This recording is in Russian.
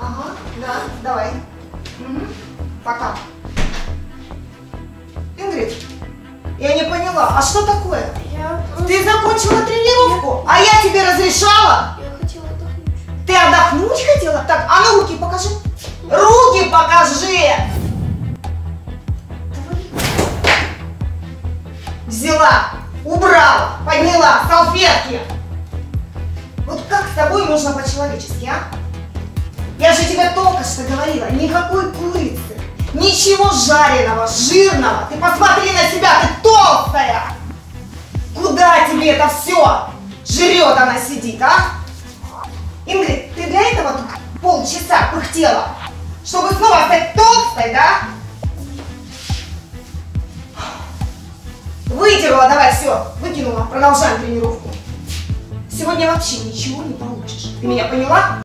Ага, да, давай. Мгм. Пока. Ингрид, я не поняла, а что такое? Я Ты закончила тренировку, а я тебе разрешала? Я хотела отдохнуть. Ты отдохнуть хотела? Так, а ну руки покажи. Руки покажи! Взяла, убрала, подняла, салфетки. Вот как с тобой можно по-человечески, а? Что говорила, никакой курицы, ничего жареного, жирного. Ты посмотри на себя, ты толстая. Куда тебе это все? Жрет она сидит, а? Ингрид, ты для этого тут полчаса пыхтела, чтобы снова стать толстой, да? Вытерла, давай, все, выкинула, продолжаем тренировку. Сегодня вообще ничего не получишь. Ты меня поняла?